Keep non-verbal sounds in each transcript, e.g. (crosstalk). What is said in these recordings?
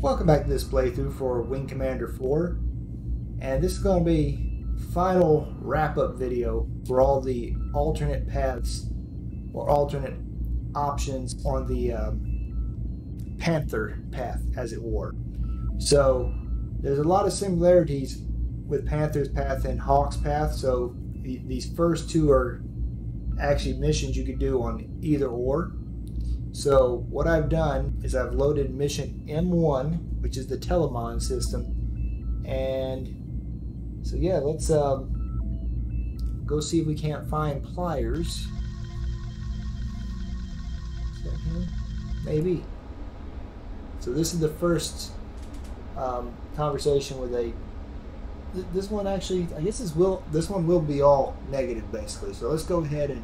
Welcome back to this playthrough for Wing Commander 4 and this is going to be final wrap-up video for all the alternate paths or alternate options on the um, Panther path as it were. So there's a lot of similarities with Panther's path and Hawk's path. So the, these first two are actually missions you could do on either or so what I've done is I've loaded mission M1, which is the Telamon system, and so yeah, let's um, go see if we can't find pliers. Maybe. So this is the first um, conversation with a. Th this one actually, I guess this will this one will be all negative basically. So let's go ahead and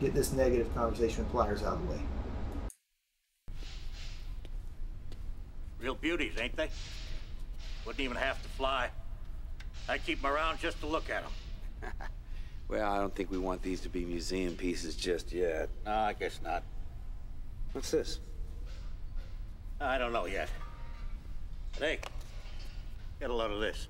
get this negative conversation with pliers out of the way. Real beauties, ain't they? Wouldn't even have to fly. I keep them around just to look at them. (laughs) well, I don't think we want these to be museum pieces just yet. No, I guess not. What's this? I don't know yet. But hey, get a load of this.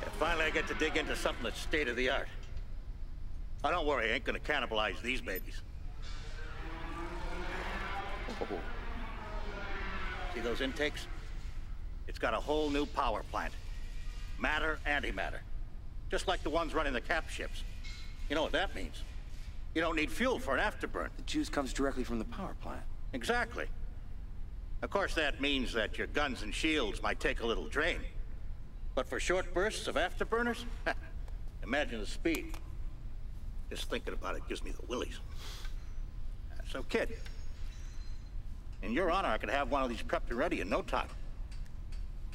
Yeah, finally, I get to dig into something that's state-of-the-art. Oh, don't worry, I ain't gonna cannibalize these babies. Oh. See those intakes? It's got a whole new power plant. Matter, antimatter. Just like the ones running the cap ships. You know what that means? You don't need fuel for an afterburn. The juice comes directly from the power plant. Exactly. Of course, that means that your guns and shields might take a little drain. But for short bursts of afterburners, (laughs) imagine the speed. Just thinking about it gives me the willies. So, kid, in your honor, I could have one of these prepped and ready in no time.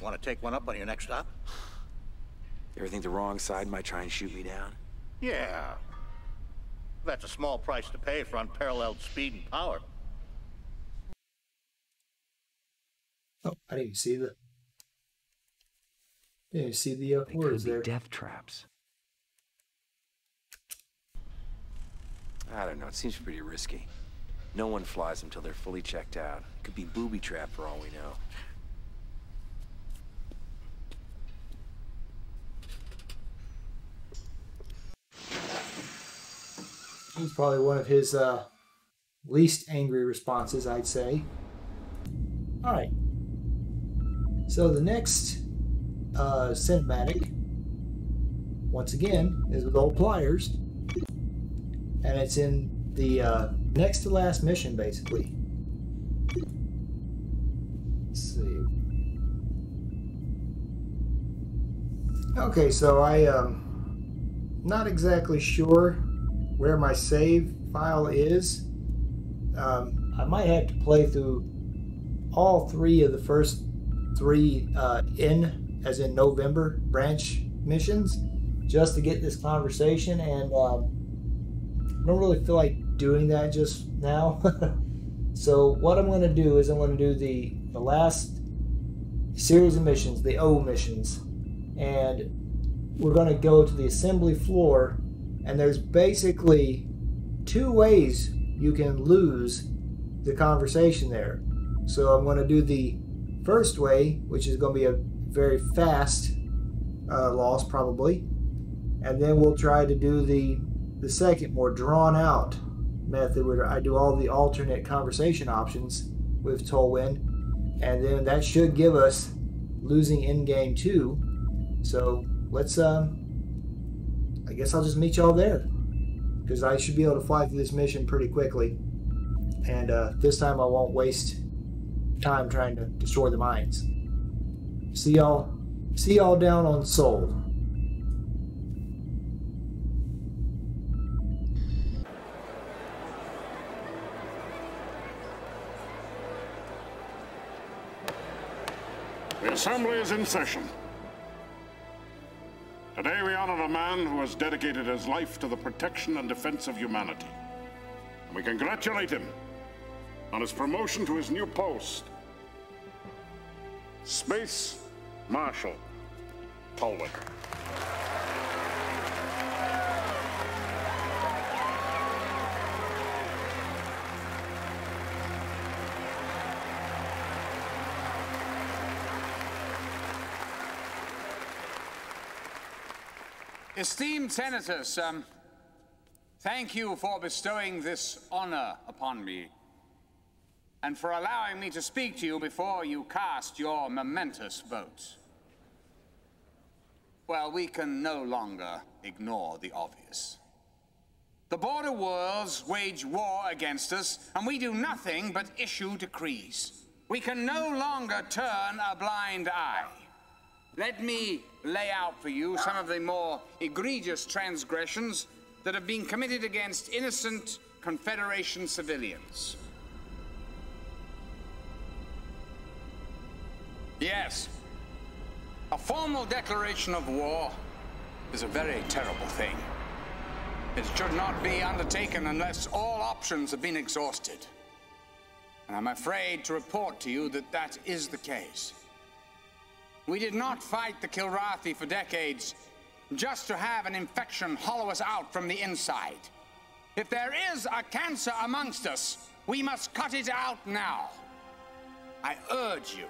Want to take one up on your next stop? You ever think the wrong side might try and shoot me down? Yeah. That's a small price to pay for unparalleled speed and power. Oh, I didn't even see the. Didn't even see the uh, words there. Death traps. I don't know. It seems pretty risky. No one flies them till they're fully checked out. Could be booby trap for all we know. He's probably one of his uh, least angry responses, I'd say. Alright. So the next uh, cinematic, once again, is with old pliers. And it's in the uh, next to last mission, basically. Let's see. Okay, so I um not exactly sure where my save file is. Um, I might have to play through all three of the first three uh, in, as in November, branch missions just to get this conversation and um, I don't really feel like doing that just now. (laughs) so what I'm going to do is I'm going to do the, the last series of missions, the O missions, and we're going to go to the assembly floor, and there's basically two ways you can lose the conversation there. So I'm going to do the first way, which is going to be a very fast uh, loss probably, and then we'll try to do the the second more drawn out method where I do all the alternate conversation options with Tolwyn, and then that should give us losing endgame two. So let's, um, I guess I'll just meet y'all there because I should be able to fly through this mission pretty quickly, and uh, this time I won't waste time trying to destroy the mines. See y'all, see y'all down on Sol. The Assembly is in session. Today we honor a man who has dedicated his life to the protection and defense of humanity. And we congratulate him on his promotion to his new post. Space Marshal Tolwyn. Esteemed senators, um, thank you for bestowing this honor upon me and for allowing me to speak to you before you cast your momentous votes. Well, we can no longer ignore the obvious. The border worlds wage war against us, and we do nothing but issue decrees. We can no longer turn a blind eye. Let me lay out for you some of the more egregious transgressions that have been committed against innocent Confederation civilians. Yes, a formal declaration of war is a very terrible thing. It should not be undertaken unless all options have been exhausted. And I'm afraid to report to you that that is the case. We did not fight the Kilrathi for decades just to have an infection hollow us out from the inside. If there is a cancer amongst us, we must cut it out now. I urge you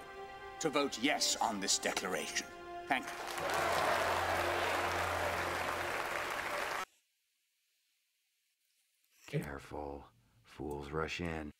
to vote yes on this declaration. Thank you. Careful. Fools rush in.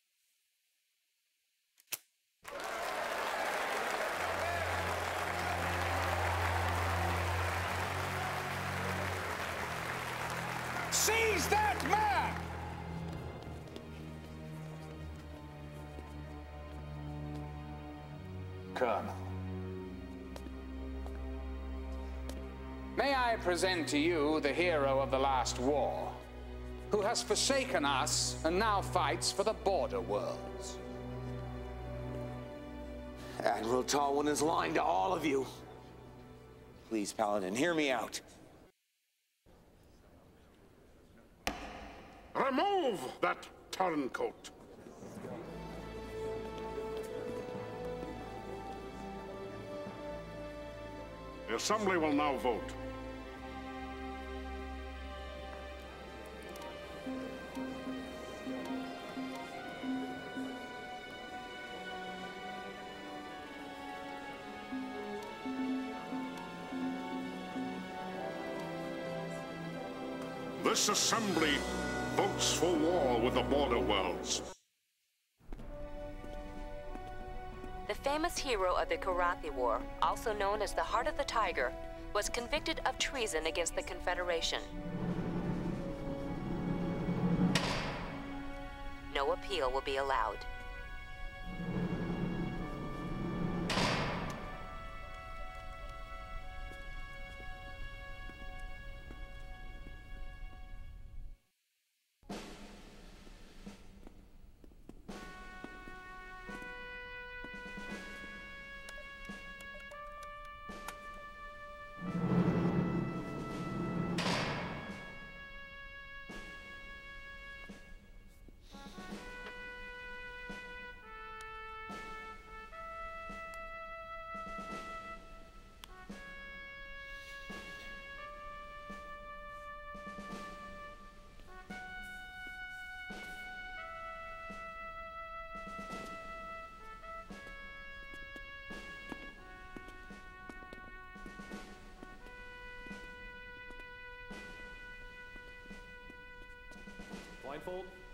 Present to you the hero of the last war? who has forsaken us and now fights for the border worlds. Admiral Tolwyn is lying to all of you. Please, Paladin, hear me out. Remove that turncoat. The Assembly will now vote. This assembly votes for war with the Border Worlds. The famous hero of the Kilrathi War, also known as the Heart of the Tiger, was convicted of treason against the Confederation. No appeal will be allowed. Blindfold?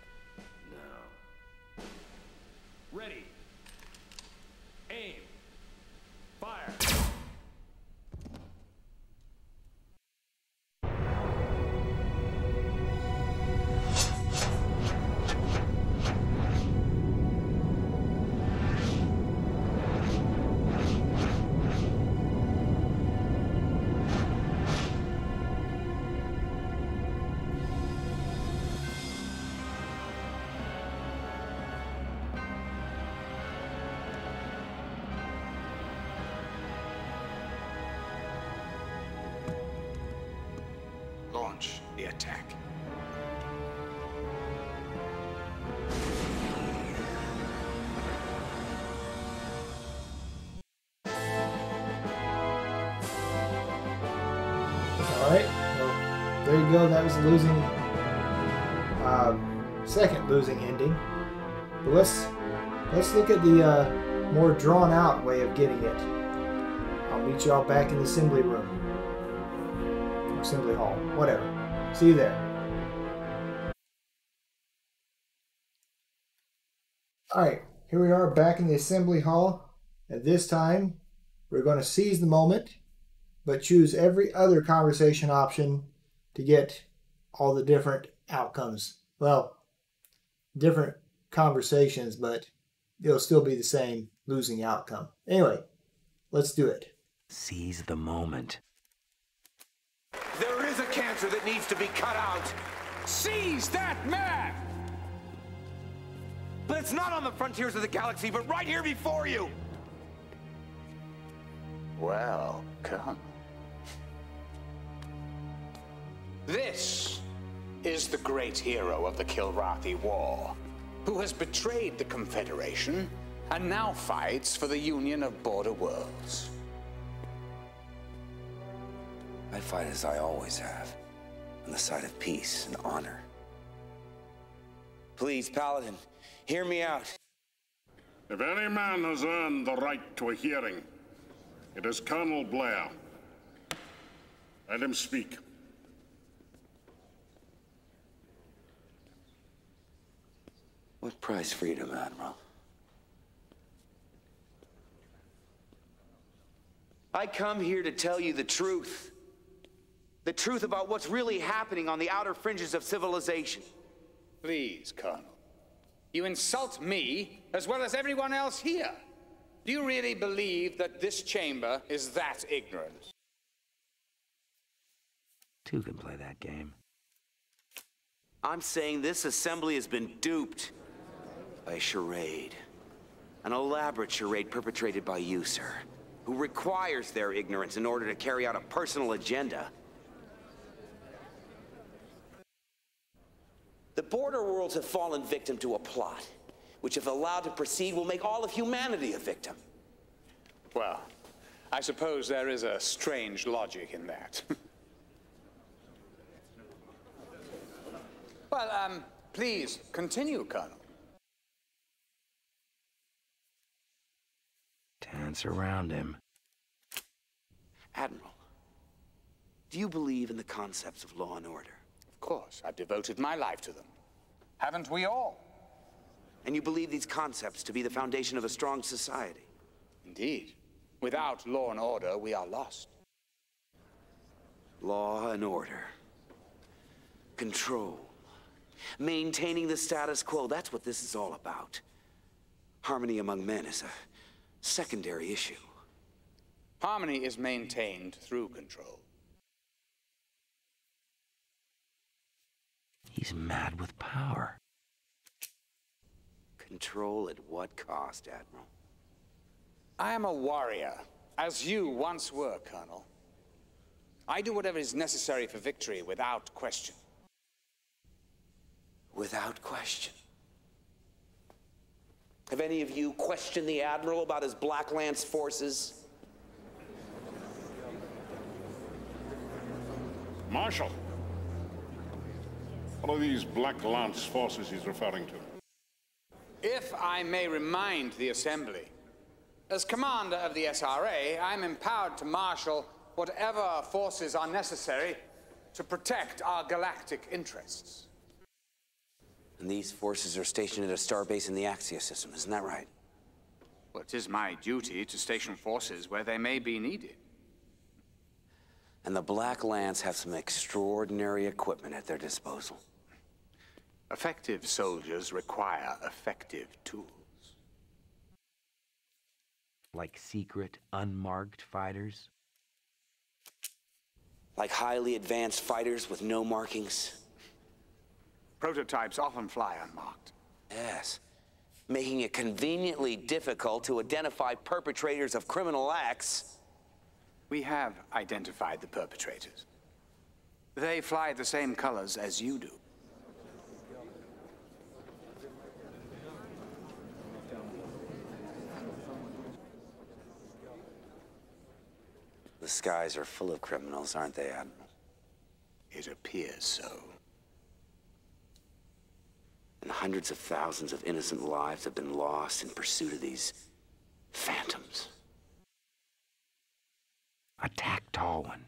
The attack. All right. Well, there you go. That was the losing, um, second losing ending. But let's let's look at the uh, more drawn out way of getting it. I'll meet y'all back in the assembly room. assembly hall. Whatever. See you there. Alright, here we are back in the assembly hall. And this time, we're going to seize the moment, but choose every other conversation option to get all the different outcomes. Well, different conversations, but it'll still be the same losing outcome. Anyway, let's do it. Seize the moment. There is a cancer that needs to be cut out. Seize that man! But it's not on the frontiers of the galaxy, but right here before you. Well, come. This is the great hero of the Kilrathi War, who has betrayed the Confederation and now fights for the Union of Border Worlds. I fight as I always have, on the side of peace and honor. Please, Paladin, hear me out. If any man has earned the right to a hearing, it is Colonel Blair. Let him speak. What price freedom, Admiral? I come here to tell you the truth. The truth about what's really happening on the outer fringes of civilization. Please, Colonel. You insult me as well as everyone else here. Do you really believe that this chamber is that ignorant? Two can play that game. I'm saying this assembly has been duped by a charade. An elaborate charade perpetrated by you, sir, who requires their ignorance in order to carry out a personal agenda. The border worlds have fallen victim to a plot, which if allowed to proceed will make all of humanity a victim. Well, I suppose there is a strange logic in that. (laughs) well, um, please continue, Colonel. Dance around him. Admiral, do you believe in the concepts of law and order? Of course, I've devoted my life to them. Haven't we all? And you believe these concepts to be the foundation of a strong society? Indeed. Without law and order, we are lost. Law and order. Control. Maintaining the status quo. That's what this is all about. Harmony among men is a secondary issue. Harmony is maintained through control. He's mad with power. Control at what cost, Admiral? I am a warrior, as you once were, Colonel. I do whatever is necessary for victory without question. Without question. Have any of you questioned the Admiral about his Black Lance forces? Marshal. What are these Black Lance forces he's referring to? If I may remind the Assembly, as commander of the SRA, I'm empowered to marshal whatever forces are necessary to protect our galactic interests. And these forces are stationed at a starbase in the Axius system, isn't that right? Well, it is my duty to station forces where they may be needed. And the Black Lance have some extraordinary equipment at their disposal. Effective soldiers require effective tools. Like secret, unmarked fighters? Like highly advanced fighters with no markings? Prototypes often fly unmarked. Yes. Making it conveniently difficult to identify perpetrators of criminal acts. We have identified the perpetrators. They fly the same colors as you do. The skies are full of criminals, aren't they, Admiral? It appears so. And hundreds of thousands of innocent lives have been lost in pursuit of these phantoms. Attack Tolwyn.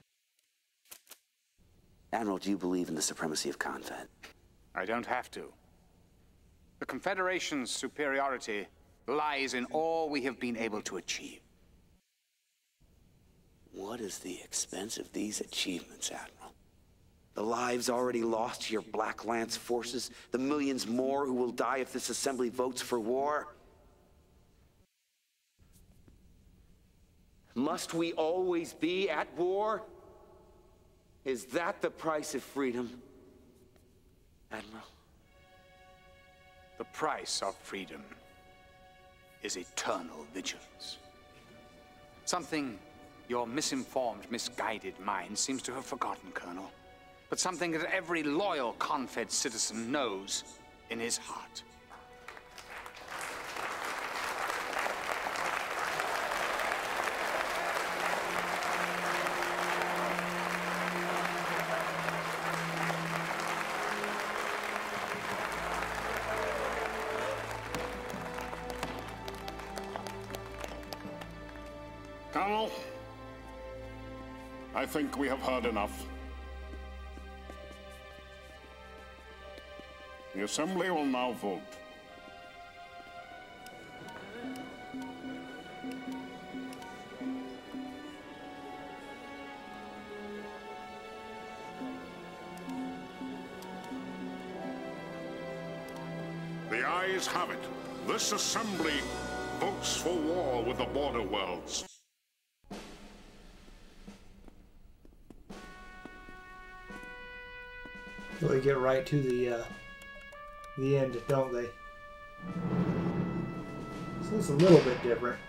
Admiral, do you believe in the supremacy of Confed? I don't have to. The Confederation's superiority lies in all we have been able to achieve. What is the expense of these achievements, Admiral? The lives already lost to your Black Lance forces, the millions more who will die if this assembly votes for war? Must we always be at war? Is that the price of freedom, Admiral? The price of freedom is eternal vigilance. Something your misinformed, misguided mind seems to have forgotten, Colonel. But something that every loyal Confed citizen knows in his heart. Think we have heard enough. The Assembly will now vote. The ayes have it. This Assembly votes for war with the Border Worlds. They get right to the uh, the end, don't they? So it's a little bit different.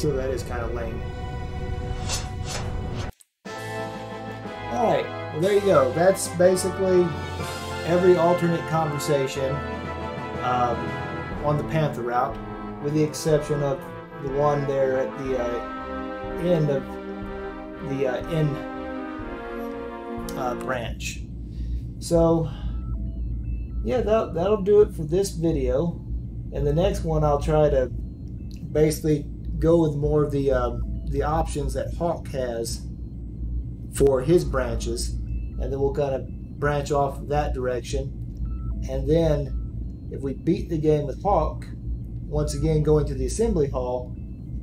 So that is kind of lame. Alright, well there you go. That's basically every alternate conversation um, on the Panther route, with the exception of the one there at the uh, end of the uh, N uh, branch. So, yeah, that, that'll do it for this video. And the next one, I'll try to basically go with more of the um, the options that Hawk has for his branches, and then we'll kind of branch off that direction. And then, if we beat the game with Hawk, once again going to the assembly hall,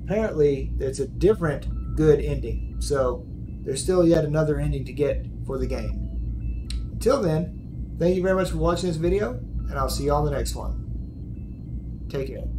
apparently it's a different good ending. So there's still yet another ending to get for the game. Until then, thank you very much for watching this video, and I'll see you on the next one. Take care.